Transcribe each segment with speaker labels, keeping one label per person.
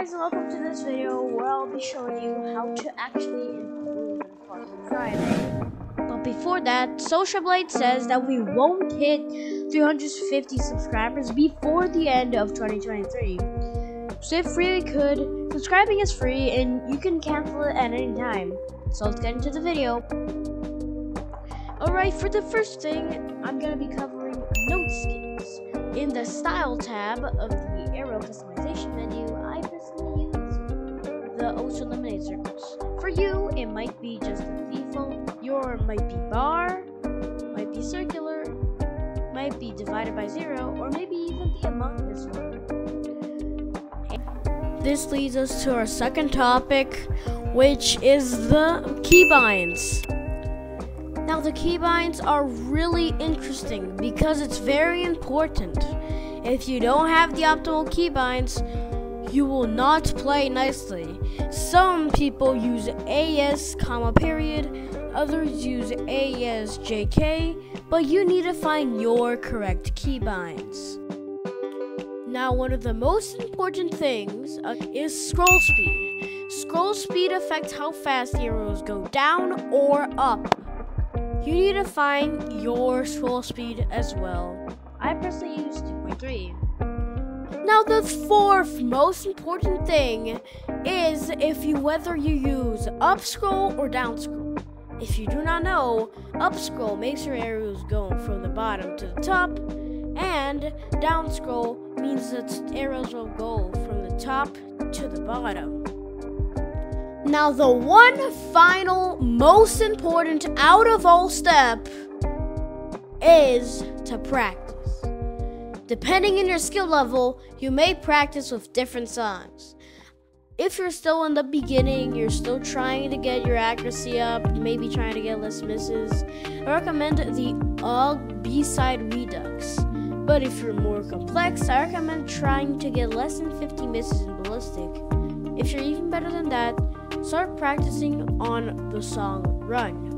Speaker 1: guys welcome to this video where I'll be showing you how to actually improve in Funky Friday. But before that, Social Blade says that we won't hit 350 subscribers before the end of 2023. So if really could, subscribing is free and you can cancel it at any time. So let's get into the video. Alright, for the first thing, I'm gonna be covering note skins. In the Style tab of the Arrow customization menu, I personally use the Auto Eliminate circles. For you, it might be just the default, your might be bar, might be circular, might be divided by zero, or maybe even the Among this one. This leads us to our second topic, which is the keybinds. The keybinds are really interesting because it's very important. If you don't have the optimal keybinds, you will not play nicely. Some people use AS comma period, others use AS JK, but you need to find your correct keybinds. Now, one of the most important things uh, is scroll speed. Scroll speed affects how fast the arrows go down or up. You need to find your scroll speed as well. I personally use 2.3. Now the fourth most important thing is if you whether you use up scroll or down scroll. If you do not know, up scroll makes your arrows go from the bottom to the top, and down scroll means that arrows will go from the top to the bottom. Now, the one final, most important out of all step is to practice. Depending on your skill level, you may practice with different songs. If you're still in the beginning, you're still trying to get your accuracy up, maybe trying to get less misses, I recommend the UG B-side Redux. But if you're more complex, I recommend trying to get less than 50 misses in Ballistic. If you're even better than that, start practicing on the song Run.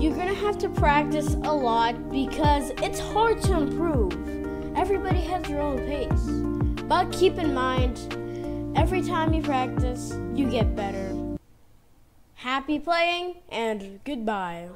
Speaker 1: You're gonna have to practice a lot because it's hard to improve. Everybody has their own pace. But keep in mind, every time you practice, you get better. Happy playing and goodbye.